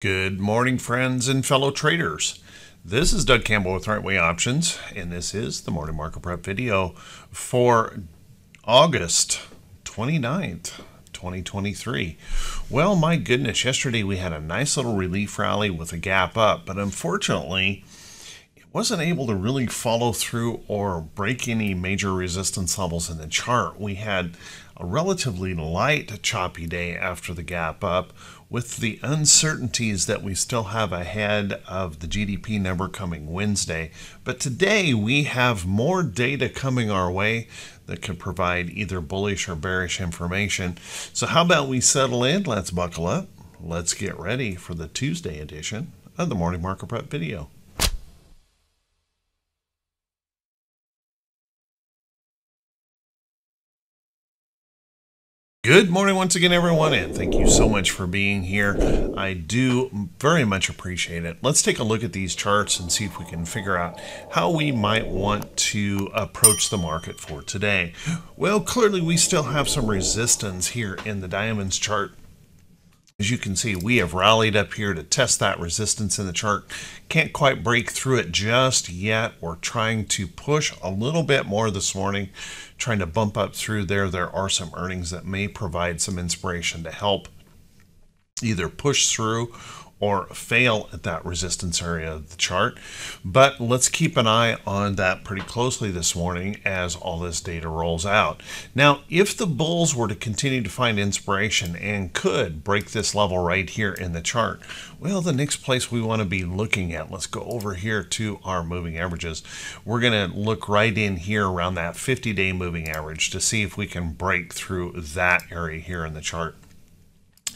Good morning, friends and fellow traders. This is Doug Campbell with Right Way Options, and this is the morning market prep video for August 29th, 2023. Well, my goodness, yesterday we had a nice little relief rally with a gap up, but unfortunately, it wasn't able to really follow through or break any major resistance levels in the chart. We had a relatively light, choppy day after the gap up with the uncertainties that we still have ahead of the GDP number coming Wednesday. But today we have more data coming our way that could provide either bullish or bearish information. So, how about we settle in? Let's buckle up. Let's get ready for the Tuesday edition of the Morning Market Prep video. Good morning once again, everyone, and thank you so much for being here. I do very much appreciate it. Let's take a look at these charts and see if we can figure out how we might want to approach the market for today. Well, clearly we still have some resistance here in the diamonds chart as you can see, we have rallied up here to test that resistance in the chart. Can't quite break through it just yet. We're trying to push a little bit more this morning, trying to bump up through there. There are some earnings that may provide some inspiration to help either push through or fail at that resistance area of the chart. But let's keep an eye on that pretty closely this morning as all this data rolls out. Now, if the bulls were to continue to find inspiration and could break this level right here in the chart, well, the next place we want to be looking at, let's go over here to our moving averages. We're going to look right in here around that 50 day moving average to see if we can break through that area here in the chart.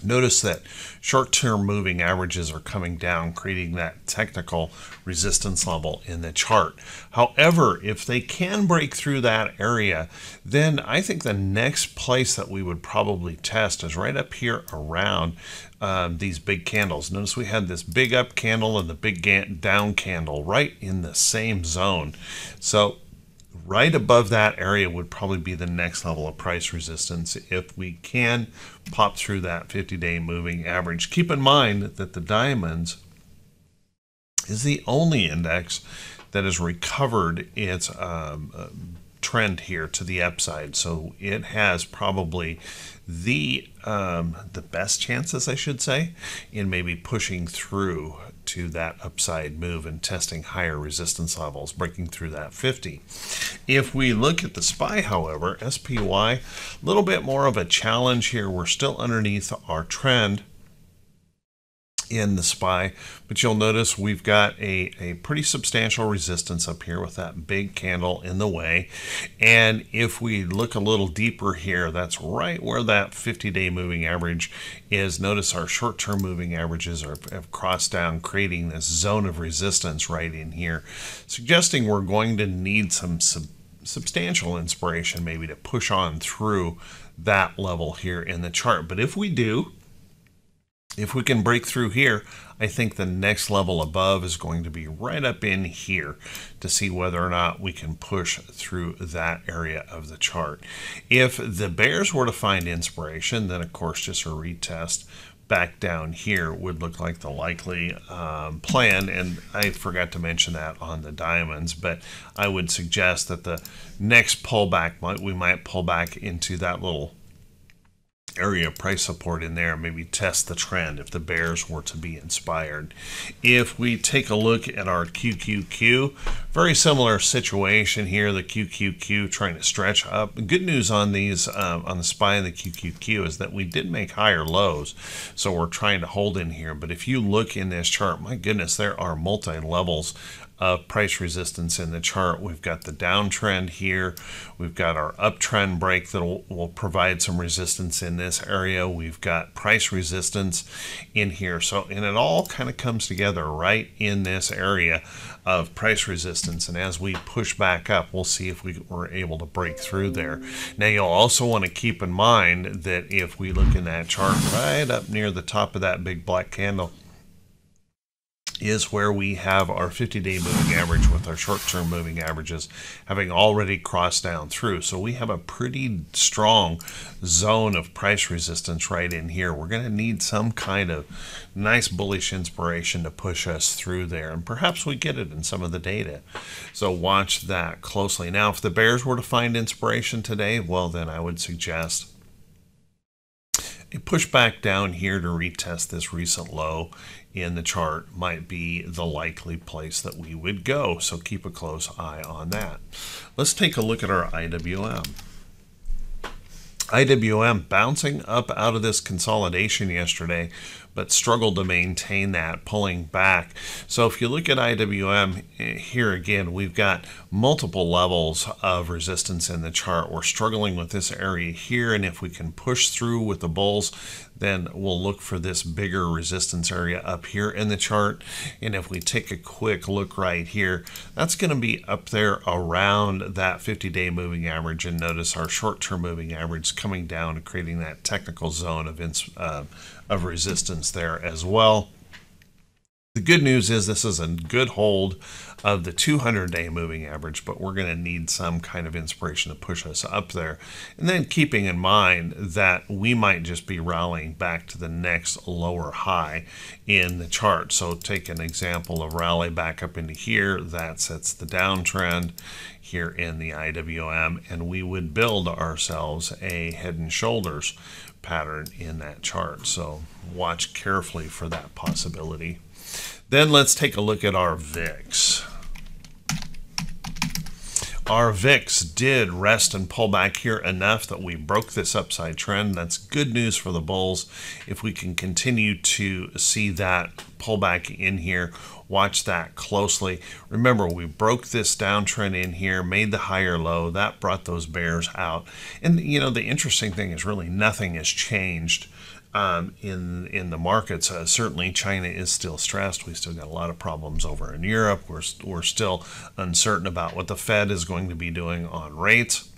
Notice that short-term moving averages are coming down, creating that technical resistance level in the chart. However, if they can break through that area, then I think the next place that we would probably test is right up here around um, these big candles. Notice we had this big up candle and the big down candle right in the same zone. So right above that area would probably be the next level of price resistance if we can pop through that 50 day moving average. Keep in mind that the diamonds is the only index that has recovered its um, uh, trend here to the upside. So it has probably the um, the best chances, I should say, in maybe pushing through to that upside move and testing higher resistance levels, breaking through that 50. If we look at the SPY, however, SPY, a little bit more of a challenge here. We're still underneath our trend in the SPY, but you'll notice we've got a, a pretty substantial resistance up here with that big candle in the way. And if we look a little deeper here, that's right where that 50-day moving average is. Notice our short-term moving averages are, have crossed down, creating this zone of resistance right in here, suggesting we're going to need some sub substantial inspiration maybe to push on through that level here in the chart. But if we do, if we can break through here, I think the next level above is going to be right up in here to see whether or not we can push through that area of the chart. If the bears were to find inspiration, then of course just a retest back down here would look like the likely um, plan. And I forgot to mention that on the diamonds, but I would suggest that the next pullback, might we might pull back into that little area price support in there, maybe test the trend if the bears were to be inspired. If we take a look at our QQQ, very similar situation here, the QQQ trying to stretch up. Good news on these, uh, on the SPY and the QQQ is that we did make higher lows, so we're trying to hold in here. But if you look in this chart, my goodness, there are multi-levels of price resistance in the chart. We've got the downtrend here. We've got our uptrend break that will, provide some resistance in this area. We've got price resistance in here. So, and it all kind of comes together right in this area of price resistance. And as we push back up, we'll see if we were able to break through there. Now, you'll also want to keep in mind that if we look in that chart right up near the top of that big black candle, is where we have our 50 day moving average with our short term moving averages having already crossed down through. So we have a pretty strong zone of price resistance right in here. We're going to need some kind of nice bullish inspiration to push us through there. And perhaps we get it in some of the data. So watch that closely. Now, if the bears were to find inspiration today, well, then I would suggest push back down here to retest this recent low in the chart might be the likely place that we would go. So keep a close eye on that. Let's take a look at our IWM. IWM bouncing up out of this consolidation yesterday, but struggled to maintain that, pulling back. So if you look at IWM eh, here again, we've got multiple levels of resistance in the chart. We're struggling with this area here, and if we can push through with the bulls, then we'll look for this bigger resistance area up here in the chart. And if we take a quick look right here, that's going to be up there around that 50-day moving average. And notice our short-term moving average coming down and creating that technical zone of, uh, of resistance there as well. The good news is this is a good hold of the 200 day moving average, but we're going to need some kind of inspiration to push us up there. And then keeping in mind that we might just be rallying back to the next lower high in the chart. So take an example of rally back up into here. That sets the downtrend here in the IWM, and we would build ourselves a head and shoulders pattern in that chart. So watch carefully for that possibility. Then let's take a look at our VIX. Our VIX did rest and pull back here enough that we broke this upside trend. That's good news for the bulls. If we can continue to see that pullback in here, watch that closely. Remember, we broke this downtrend in here, made the higher low. That brought those bears out. And, you know, the interesting thing is really nothing has changed um, in in the markets. Uh, certainly, China is still stressed. We still got a lot of problems over in Europe. We're we're still uncertain about what the Fed is going to be doing on rates.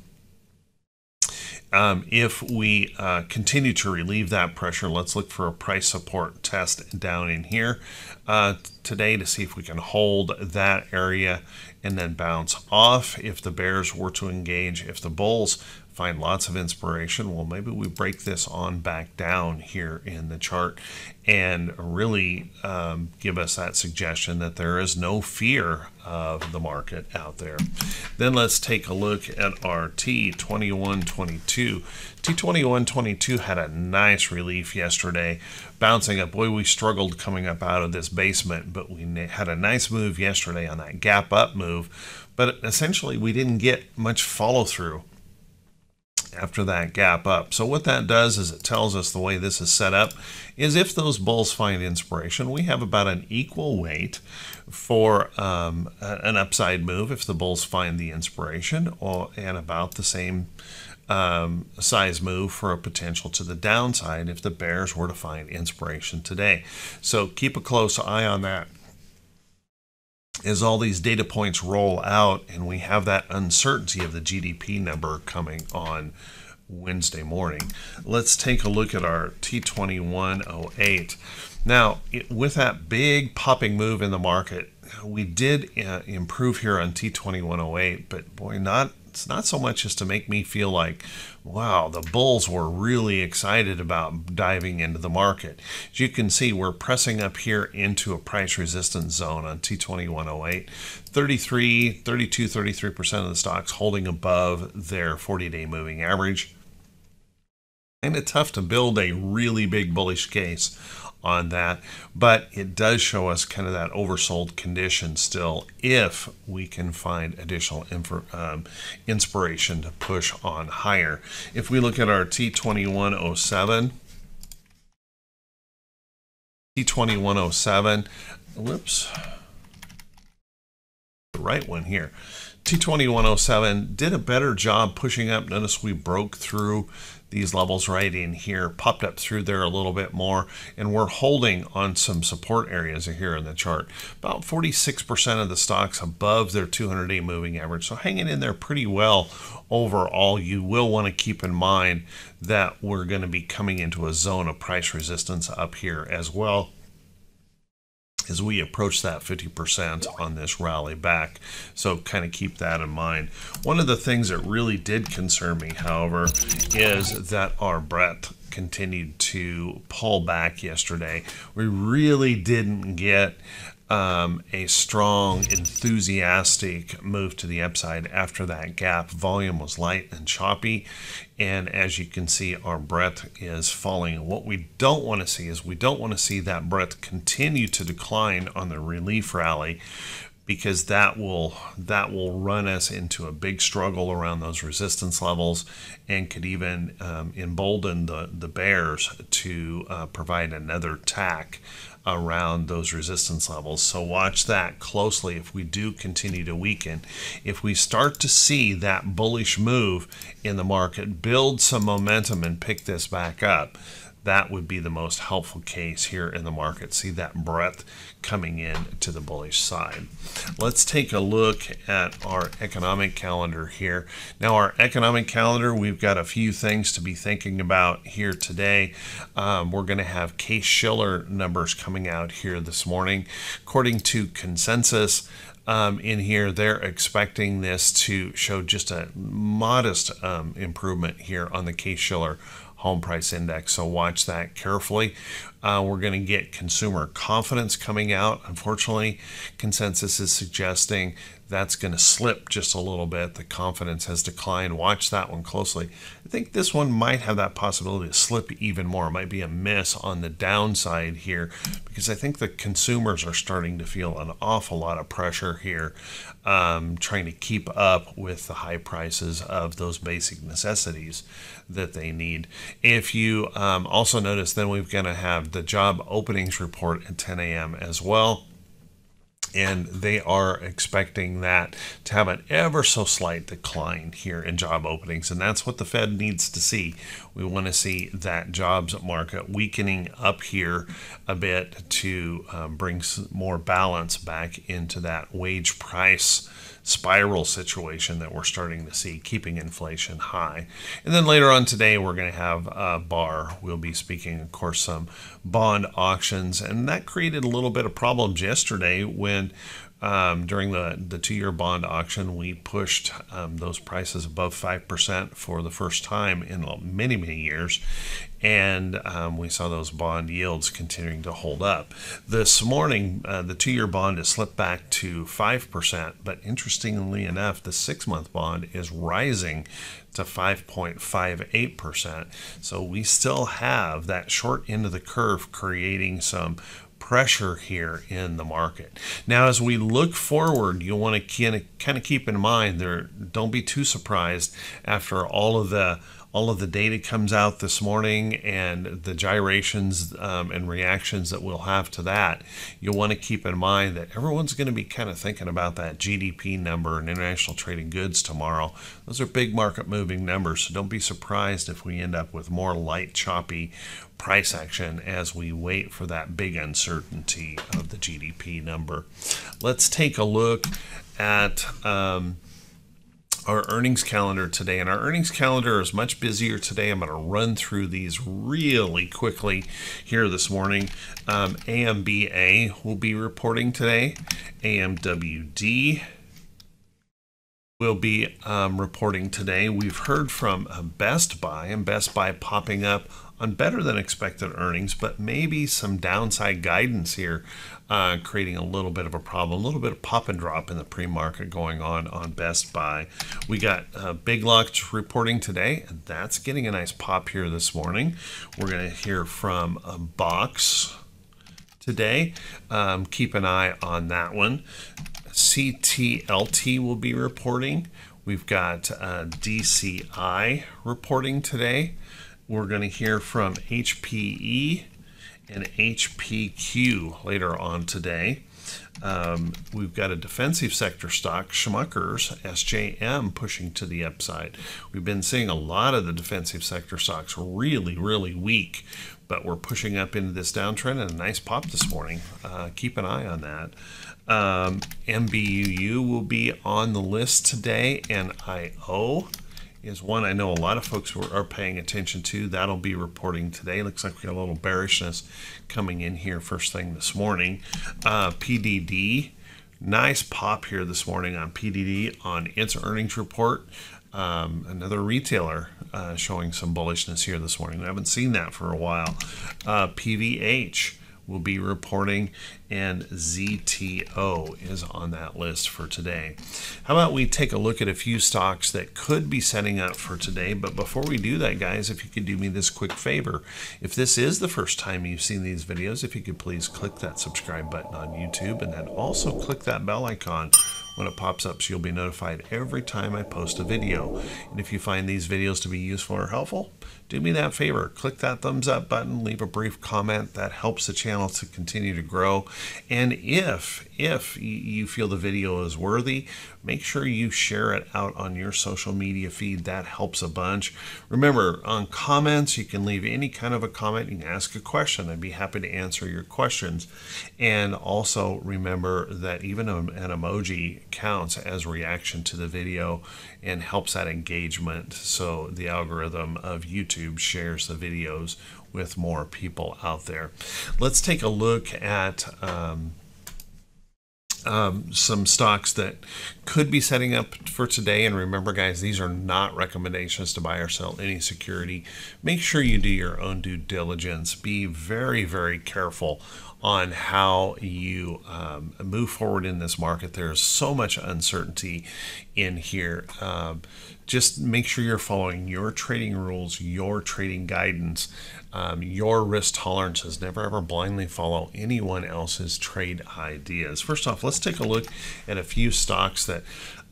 Um, if we uh, continue to relieve that pressure, let's look for a price support test down in here uh, today to see if we can hold that area and then bounce off if the bears were to engage. If the bulls find lots of inspiration, well, maybe we break this on back down here in the chart and really um, give us that suggestion that there is no fear of the market out there. Then let's take a look at our T2122. T2122 had a nice relief yesterday, bouncing up. Boy, we struggled coming up out of this basement, but we had a nice move yesterday on that gap up move. But essentially, we didn't get much follow through after that gap up. So what that does is it tells us the way this is set up is if those bulls find inspiration, we have about an equal weight for um, an upside move if the bulls find the inspiration or and about the same um, size move for a potential to the downside if the bears were to find inspiration today. So keep a close eye on that as all these data points roll out and we have that uncertainty of the GDP number coming on Wednesday morning. Let's take a look at our T2108. Now, it, with that big popping move in the market, we did uh, improve here on T2108, but boy, not it's not so much as to make me feel like, wow, the bulls were really excited about diving into the market. As you can see, we're pressing up here into a price resistance zone on T2108. 33, 32, 33% of the stocks holding above their 40-day moving average. Kind of tough to build a really big bullish case on that, but it does show us kind of that oversold condition still if we can find additional um, inspiration to push on higher. If we look at our T2107, T2107, whoops, the right one here. T2107 did a better job pushing up. Notice we broke through these levels right in here, popped up through there a little bit more, and we're holding on some support areas here in the chart. About 46% of the stocks above their 200-day moving average, so hanging in there pretty well overall. You will want to keep in mind that we're going to be coming into a zone of price resistance up here as well as we approach that 50% on this rally back. So kind of keep that in mind. One of the things that really did concern me, however, is that our breadth continued to pull back yesterday. We really didn't get um, a strong, enthusiastic move to the upside after that gap. Volume was light and choppy, and as you can see, our breadth is falling. What we don't want to see is we don't want to see that breadth continue to decline on the relief rally because that will that will run us into a big struggle around those resistance levels and could even um, embolden the the bears to uh, provide another tack around those resistance levels. So watch that closely if we do continue to weaken. If we start to see that bullish move in the market, build some momentum and pick this back up, that would be the most helpful case here in the market. See that breadth coming in to the bullish side. Let's take a look at our economic calendar here. Now, our economic calendar, we've got a few things to be thinking about here today. Um, we're going to have Case Shiller numbers coming out here this morning. According to consensus, um, in here, they're expecting this to show just a modest um, improvement here on the Case Shiller home price index. So watch that carefully. Uh, we're going to get consumer confidence coming out. Unfortunately, consensus is suggesting that's going to slip just a little bit. The confidence has declined. Watch that one closely. I think this one might have that possibility to slip even more. It might be a miss on the downside here because I think the consumers are starting to feel an awful lot of pressure here, um, trying to keep up with the high prices of those basic necessities that they need. If you um, also notice, then we're going to have the job openings report at 10 a.m. as well and they are expecting that to have an ever so slight decline here in job openings and that's what the fed needs to see. We want to see that jobs market weakening up here a bit to um, bring more balance back into that wage price spiral situation that we're starting to see, keeping inflation high. And then later on today, we're going to have uh, Barr. We'll be speaking, of course, some bond auctions, and that created a little bit of problems yesterday when um, during the, the two year bond auction, we pushed um, those prices above 5% for the first time in many, many years. And um, we saw those bond yields continuing to hold up. This morning, uh, the two year bond has slipped back to 5%. But interestingly enough, the six month bond is rising to 5.58%. So we still have that short end of the curve creating some pressure here in the market. Now, as we look forward, you'll want to kind of keep in mind there. Don't be too surprised after all of the all of the data comes out this morning and the gyrations um, and reactions that we'll have to that, you'll want to keep in mind that everyone's going to be kind of thinking about that GDP number and international trading goods tomorrow. Those are big market moving numbers, so don't be surprised if we end up with more light, choppy price action as we wait for that big uncertainty of the GDP number. Let's take a look at. Um, our earnings calendar today. And our earnings calendar is much busier today. I'm going to run through these really quickly here this morning. Um, AMBA will be reporting today, AMWD will be um, reporting today. We've heard from uh, Best Buy and Best Buy popping up on better than expected earnings, but maybe some downside guidance here, uh, creating a little bit of a problem, a little bit of pop and drop in the pre market going on on Best Buy. We got uh, Big Lots reporting today, and that's getting a nice pop here this morning. We're going to hear from a Box today. Um, keep an eye on that one. CTLT will be reporting. We've got uh, DCI reporting today. We're going to hear from HPE and HPQ later on today. Um, we've got a defensive sector stock, Smuckers, SJM, pushing to the upside. We've been seeing a lot of the defensive sector stocks really, really weak, but we're pushing up into this downtrend and a nice pop this morning. Uh, keep an eye on that. Um, MBUU will be on the list today, and IO is one I know a lot of folks are paying attention to. That'll be reporting today. Looks like we got a little bearishness coming in here first thing this morning. Uh, PDD, nice pop here this morning on PDD on its earnings report. Um, another retailer uh, showing some bullishness here this morning. I haven't seen that for a while. Uh, PVH will be reporting, and ZTO is on that list for today. How about we take a look at a few stocks that could be setting up for today? But before we do that, guys, if you could do me this quick favor, if this is the first time you've seen these videos, if you could please click that subscribe button on YouTube and then also click that bell icon when it pops up so you'll be notified every time I post a video. And if you find these videos to be useful or helpful, do me that favor. Click that thumbs up button, leave a brief comment. That helps the channel to continue to grow. And if, if you feel the video is worthy, make sure you share it out on your social media feed. That helps a bunch. Remember, on comments, you can leave any kind of a comment. You can ask a question. I'd be happy to answer your questions. And also remember that even an emoji counts as reaction to the video and helps that engagement. So the algorithm of YouTube shares the videos with more people out there. Let's take a look at um, um, some stocks that could be setting up for today. And remember, guys, these are not recommendations to buy or sell any security. Make sure you do your own due diligence. Be very, very careful on how you um, move forward in this market. There's so much uncertainty in here. Um, just make sure you're following your trading rules, your trading guidance, um, your risk tolerances. Never ever blindly follow anyone else's trade ideas. First off, let's take a look at a few stocks that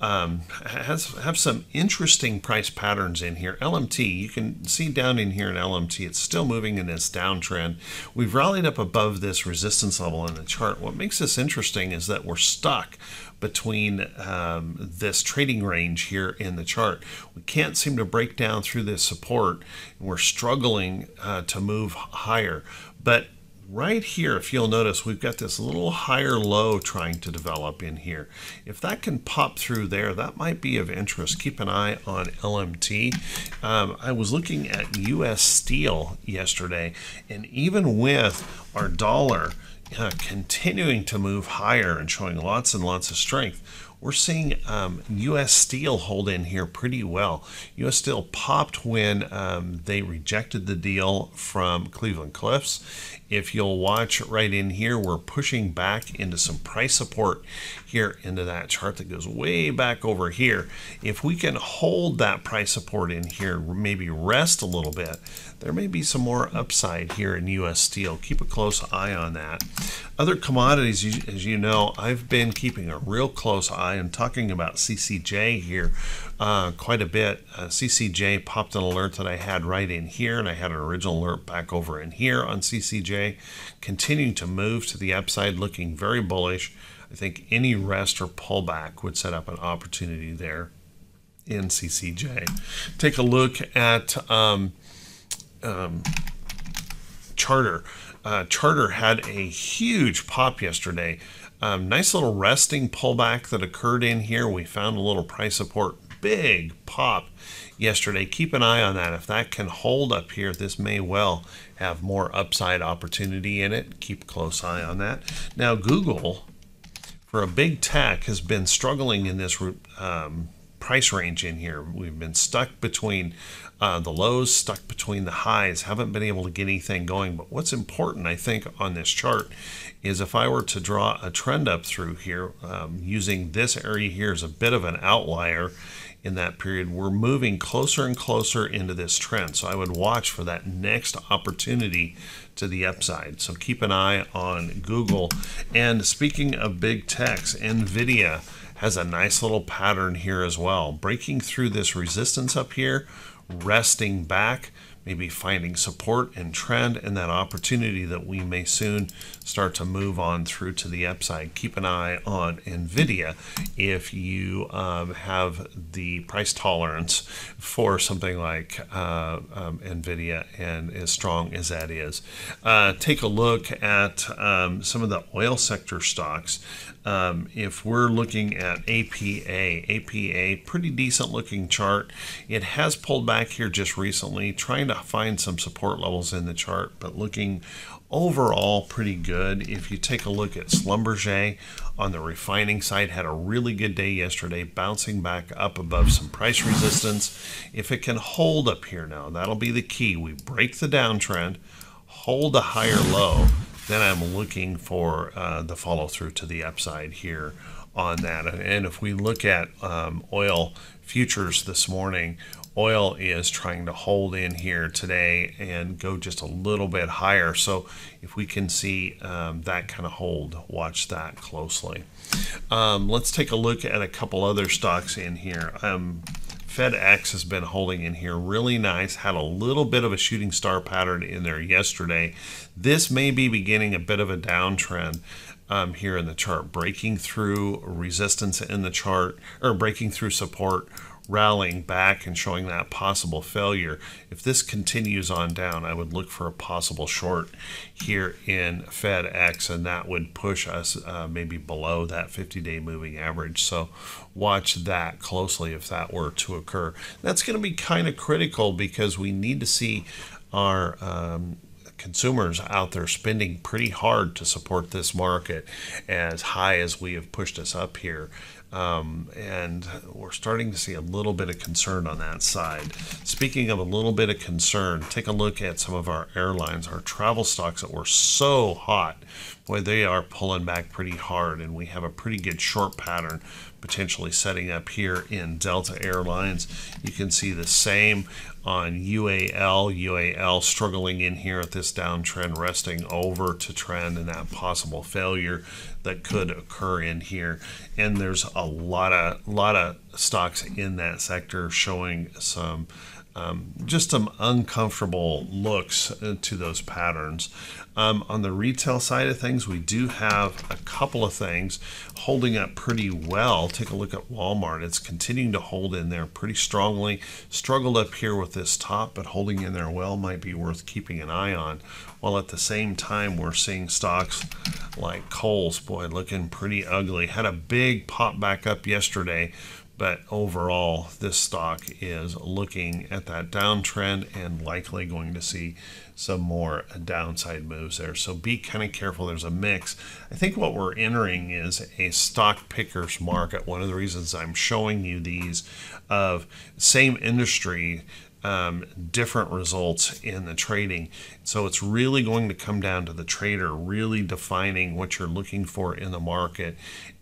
um, has have some interesting price patterns in here. LMT, you can see down in here in LMT, it's still moving in this downtrend. We've rallied up above this resistance level in the chart. What makes this interesting is that we're stuck between um, this trading range here in the chart. We can't seem to break down through this support. And we're struggling uh, to move higher. But right here, if you'll notice, we've got this little higher low trying to develop in here. If that can pop through there, that might be of interest. Keep an eye on LMT. Um, I was looking at U.S. Steel yesterday, and even with our dollar uh, continuing to move higher and showing lots and lots of strength, we're seeing um, U.S. Steel hold in here pretty well. U.S. Steel popped when um, they rejected the deal from Cleveland Cliffs. If you'll watch right in here, we're pushing back into some price support here into that chart that goes way back over here. If we can hold that price support in here, maybe rest a little bit, there may be some more upside here in U.S. Steel. Keep a close eye on that. Other commodities, as you know, I've been keeping a real close eye and talking about CCJ here uh, quite a bit. Uh, CCJ popped an alert that I had right in here, and I had an original alert back over in here on CCJ, continuing to move to the upside, looking very bullish. I think any rest or pullback would set up an opportunity there in CCJ. Take a look at um, um, Charter. Uh, Charter had a huge pop yesterday. Um, nice little resting pullback that occurred in here. We found a little price support, big pop yesterday. Keep an eye on that. If that can hold up here, this may well have more upside opportunity in it. Keep a close eye on that. Now, Google, for a big tech, has been struggling in this um, price range in here. We've been stuck between uh, the lows, stuck between the highs, haven't been able to get anything going. But what's important, I think, on this chart is if I were to draw a trend up through here, um, using this area here as a bit of an outlier in that period, we're moving closer and closer into this trend. So I would watch for that next opportunity to the upside. So keep an eye on Google. And speaking of big techs, NVIDIA has a nice little pattern here as well. Breaking through this resistance up here, resting back, maybe finding support and trend and that opportunity that we may soon start to move on through to the upside. Keep an eye on NVIDIA if you um, have the price tolerance for something like uh, um, NVIDIA and as strong as that is. Uh, take a look at um, some of the oil sector stocks. Um, if we're looking at APA, APA, pretty decent looking chart. It has pulled back here just recently, trying to find some support levels in the chart, but looking overall pretty good. If you take a look at Schlumberger on the refining side, had a really good day yesterday, bouncing back up above some price resistance. If it can hold up here now, that'll be the key. We break the downtrend, hold a higher low, then I'm looking for uh, the follow through to the upside here on that. And if we look at um, oil futures this morning, oil is trying to hold in here today and go just a little bit higher. So if we can see um, that kind of hold, watch that closely. Um, let's take a look at a couple other stocks in here. Um, FedEx has been holding in here really nice, had a little bit of a shooting star pattern in there yesterday. This may be beginning a bit of a downtrend um, here in the chart, breaking through resistance in the chart, or breaking through support, rallying back and showing that possible failure. If this continues on down, I would look for a possible short here in FedEx, and that would push us uh, maybe below that 50 day moving average. So watch that closely if that were to occur. That's going to be kind of critical because we need to see our um, consumers out there spending pretty hard to support this market as high as we have pushed us up here. Um, and we're starting to see a little bit of concern on that side. Speaking of a little bit of concern, take a look at some of our airlines, our travel stocks that were so hot. Boy, they are pulling back pretty hard, and we have a pretty good short pattern potentially setting up here in Delta Airlines. You can see the same on UAL. UAL struggling in here at this downtrend, resting over to trend and that possible failure that could occur in here. And there's a lot of lot of stocks in that sector showing some um, just some uncomfortable looks uh, to those patterns. Um, on the retail side of things, we do have a couple of things holding up pretty well. Take a look at Walmart. It's continuing to hold in there pretty strongly. Struggled up here with this top, but holding in there well might be worth keeping an eye on. While at the same time, we're seeing stocks like Kohl's, boy, looking pretty ugly. Had a big pop back up yesterday but overall, this stock is looking at that downtrend and likely going to see some more downside moves there. So be kind of careful. There's a mix. I think what we're entering is a stock pickers market. One of the reasons I'm showing you these of same industry um, different results in the trading. So it's really going to come down to the trader really defining what you're looking for in the market.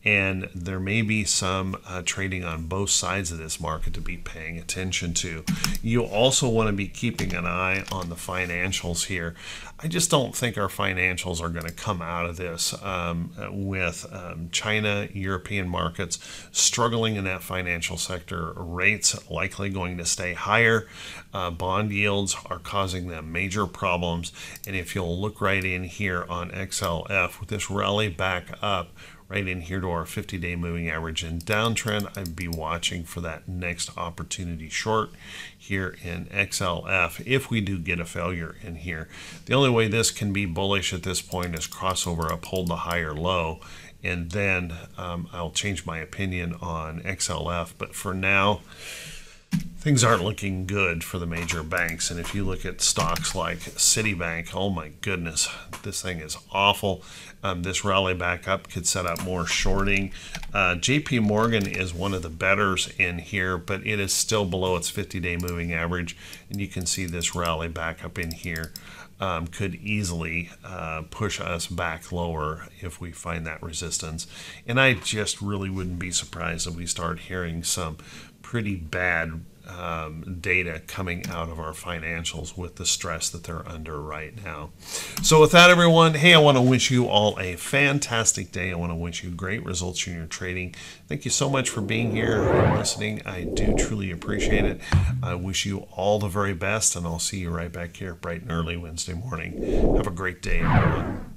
And there may be some uh, trading on both sides of this market to be paying attention to. You also want to be keeping an eye on the financials here. I just don't think our financials are going to come out of this um, with um, China, European markets struggling in that financial sector, rates likely going to stay higher. Uh, bond yields are causing them major problems. And if you'll look right in here on XLF with this rally back up, right in here to our 50 day moving average and downtrend, I'd be watching for that next opportunity short here in XLF if we do get a failure in here. The only way this can be bullish at this point is crossover, uphold the higher low, and then um, I'll change my opinion on XLF. But for now, things aren't looking good for the major banks. And if you look at stocks like Citibank, oh my goodness, this thing is awful. Um, this rally back up could set up more shorting. Uh, JP Morgan is one of the betters in here, but it is still below its 50 day moving average. And you can see this rally back up in here. Um, could easily uh, push us back lower if we find that resistance. And I just really wouldn't be surprised if we start hearing some pretty bad um, data coming out of our financials with the stress that they're under right now. So, with that, everyone, hey, I want to wish you all a fantastic day. I want to wish you great results in your trading. Thank you so much for being here and listening. I do truly appreciate it. I wish you all the very best, and I'll see you right back here bright and early Wednesday morning. Have a great day, everyone.